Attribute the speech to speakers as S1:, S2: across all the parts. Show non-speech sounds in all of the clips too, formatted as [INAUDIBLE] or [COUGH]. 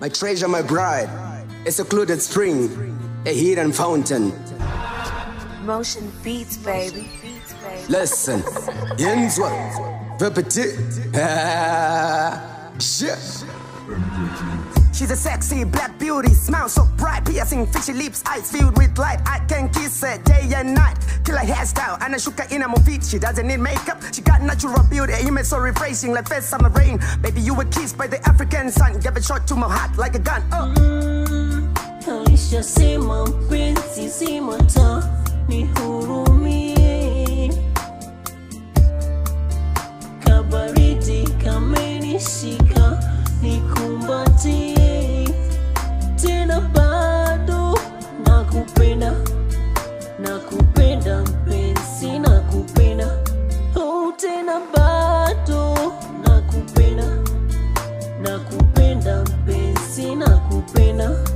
S1: My treasure, my bride. A secluded spring, a hidden fountain.
S2: Motion beats, baby. Beats, baby.
S1: Listen, petit. Ah, [LAUGHS] shit.
S3: She's a sexy black beauty, smile so bright, piercing fishy lips, eyes filled with light. I can kiss her day and night. Killer hairstyle, anashuka in her feet. She doesn't need makeup, she got natural beauty. Image so refreshing like first summer rain. Baby, you were kissed by the African sun. Give a shot to my heart like a gun. Oh.
S4: Alisha sema mpenzi zima ta nihurumie, bado nakupenda, nakupenda nakupenda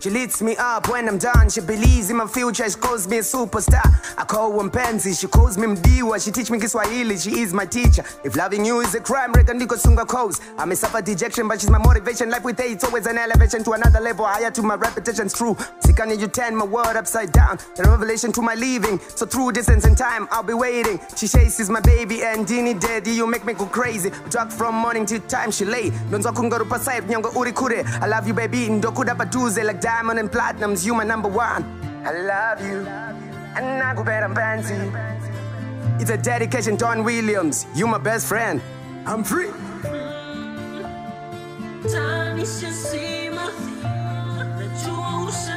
S3: She lifts me up when I'm done. She believes in my future. She calls me a superstar. I call her mpenzi. She calls me mdiwa. She teach me Kiswahili. She is my teacher. If loving you is a crime, reka ndiko sunga cause. I may suffer dejection, but she's my motivation. Life with her, it's always an elevation to another level. Higher to my reputation's true. I need you turn my world upside down. The revelation to my leaving. So through distance and time, I'll be waiting. She chases my baby and Dini daddy. You make me go crazy. Talk from morning till time she lay. Donzo kungarupa side, nyonga uri kure. I love you, baby. Ndokuda patuze like diamond and platinums. You my number one. I love you. And I go better fancy. It's a dedication, Don Williams. You my best friend. I'm free.
S4: Tanisha sima Najua ushapenda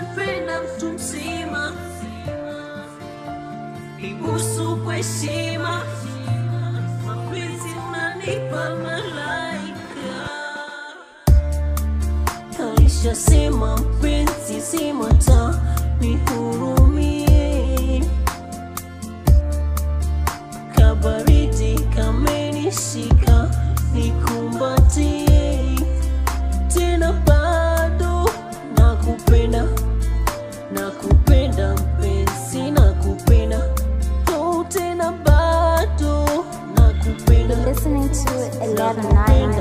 S4: kwa unanipa malaika. Mpenzi zima ta nihurumie. Kabaridi kamenishika nikumbatie tena bado